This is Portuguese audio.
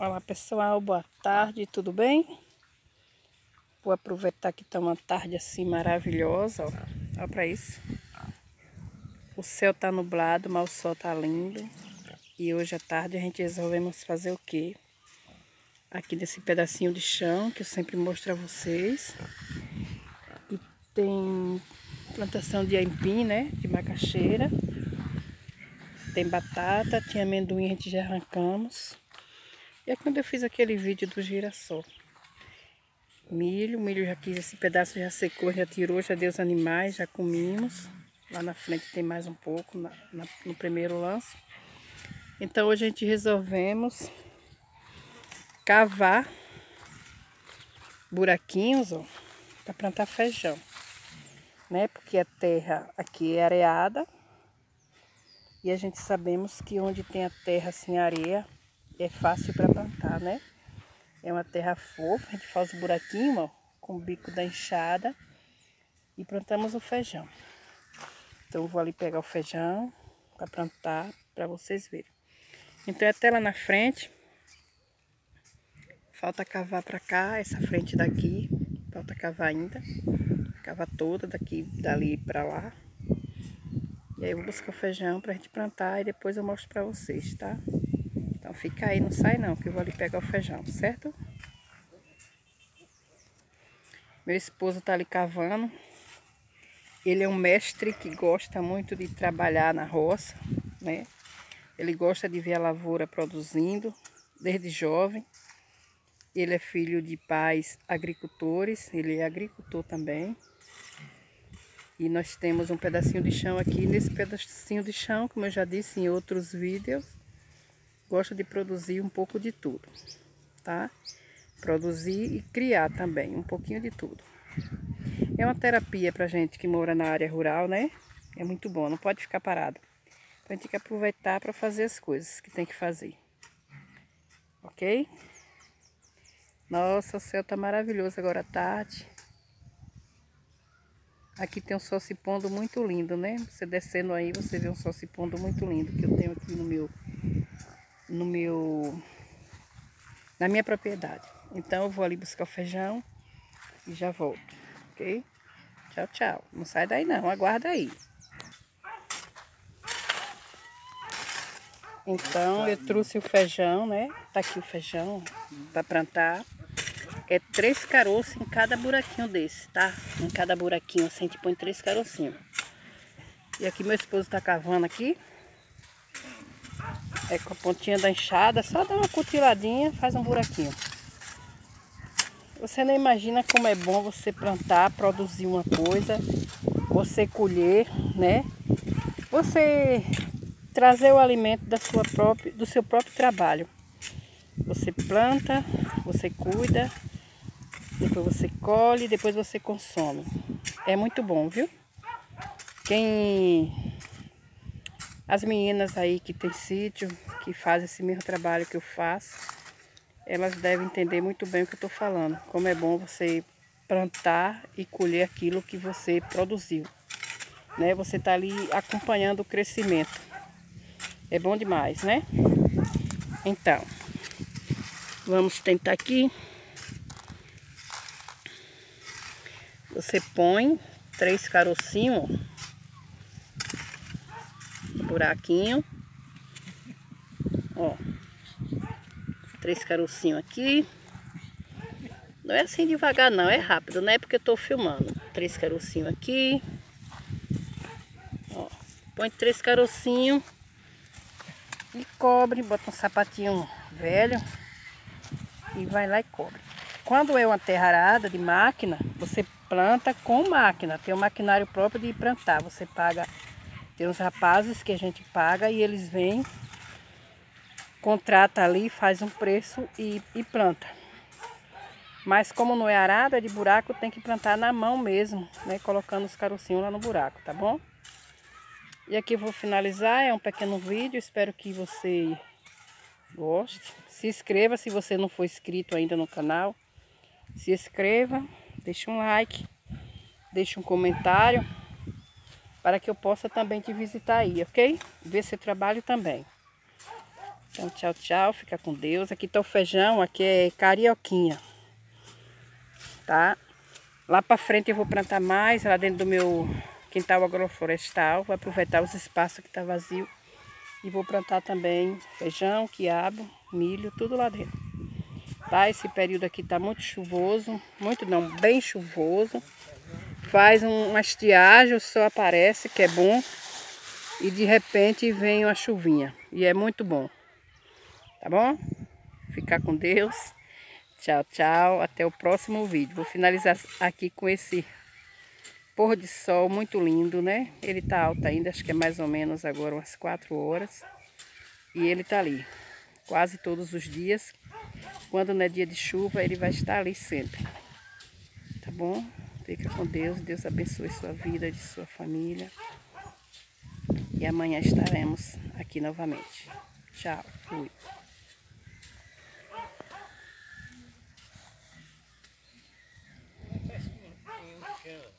Olá pessoal, boa tarde, tudo bem? Vou aproveitar que está uma tarde assim maravilhosa, ó. Olha para isso. O céu tá nublado, mas o sol tá lindo. E hoje à tarde a gente resolvemos fazer o quê? Aqui desse pedacinho de chão que eu sempre mostro a vocês. E tem plantação de aipim, né? De macaxeira. Tem batata, tinha amendoim, a gente já arrancamos. E é quando eu fiz aquele vídeo do girassol. Milho, milho já quis, esse pedaço já secou, já tirou, já deu os animais, já comimos. Lá na frente tem mais um pouco, na, na, no primeiro lance. Então hoje a gente resolvemos cavar buraquinhos, ó, para plantar feijão. Né? Porque a terra aqui é areada. E a gente sabemos que onde tem a terra assim, areia, é fácil para plantar, né? É uma terra fofa, a gente faz o buraquinho, ó, com o bico da enxada e plantamos o feijão. Então eu vou ali pegar o feijão para plantar para vocês verem. Então é até lá na frente. Falta cavar para cá, essa frente daqui, falta cavar ainda. Cavar toda daqui, dali para lá. E aí eu vou buscar o feijão para a gente plantar e depois eu mostro para vocês, tá? Então fica aí, não sai não, que eu vou ali pegar o feijão, certo? Meu esposo tá ali cavando. Ele é um mestre que gosta muito de trabalhar na roça, né? Ele gosta de ver a lavoura produzindo desde jovem. Ele é filho de pais agricultores, ele é agricultor também. E nós temos um pedacinho de chão aqui. Nesse pedacinho de chão, como eu já disse em outros vídeos, gosto de produzir um pouco de tudo, tá? Produzir e criar também, um pouquinho de tudo. É uma terapia pra gente que mora na área rural, né? É muito bom, não pode ficar parado. Então a gente tem que aproveitar para fazer as coisas que tem que fazer. Ok? Nossa, o céu tá maravilhoso agora à tarde. Aqui tem um sol se pondo muito lindo, né? Você descendo aí, você vê um sol se pondo muito lindo que eu tenho aqui no meu no meu na minha propriedade. Então eu vou ali buscar o feijão e já volto, ok? Tchau, tchau. Não sai daí não, aguarda aí. Então eu trouxe o feijão, né? Tá aqui o feijão para plantar. É três caroços em cada buraquinho desse, tá? Em cada buraquinho assim, a gente põe três carocinhos. E aqui meu esposo tá cavando aqui. É com a pontinha da enxada, só dá uma cutiladinha, faz um buraquinho. Você não imagina como é bom você plantar, produzir uma coisa, você colher, né? Você trazer o alimento da sua própria, do seu próprio trabalho. Você planta, você cuida, depois você colhe, depois você consome. É muito bom, viu? Quem as meninas aí que tem sítio, que fazem esse mesmo trabalho que eu faço, elas devem entender muito bem o que eu estou falando. Como é bom você plantar e colher aquilo que você produziu. Né? Você está ali acompanhando o crescimento. É bom demais, né? Então, vamos tentar aqui. Você põe três carocinhos buraquinho. Ó. Três carocinhos aqui. Não é assim devagar não, é rápido, não é porque eu tô filmando. Três carocinhos aqui. Ó. Põe três carocinhos. E cobre, bota um sapatinho velho. E vai lá e cobre. Quando é uma terra arada de máquina, você planta com máquina. Tem um maquinário próprio de plantar. Você paga tem uns rapazes que a gente paga e eles vêm, contrata ali, faz um preço e, e planta. Mas como não é arada, é de buraco, tem que plantar na mão mesmo, né? Colocando os carocinhos lá no buraco, tá bom? E aqui eu vou finalizar, é um pequeno vídeo, espero que você goste. Se inscreva se você não for inscrito ainda no canal. Se inscreva, deixa um like, deixa um comentário para que eu possa também te visitar aí, ok? Ver seu trabalho também. Então, tchau, tchau. Fica com Deus. Aqui tá o feijão, aqui é carioquinha. Tá? Lá pra frente eu vou plantar mais, lá dentro do meu quintal agroflorestal. Vou aproveitar os espaços que tá vazio. E vou plantar também feijão, quiabo, milho, tudo lá dentro. Tá? Esse período aqui tá muito chuvoso. Muito não, bem chuvoso. Faz um, uma estiagem, o sol aparece, que é bom. E de repente vem uma chuvinha. E é muito bom. Tá bom? Ficar com Deus. Tchau, tchau. Até o próximo vídeo. Vou finalizar aqui com esse pôr de sol muito lindo, né? Ele tá alto ainda, acho que é mais ou menos agora umas 4 horas. E ele tá ali, quase todos os dias. Quando não é dia de chuva, ele vai estar ali sempre. Tá bom? Fica com Deus. Deus abençoe sua vida, de sua família. E amanhã estaremos aqui novamente. Tchau. Fui. Good.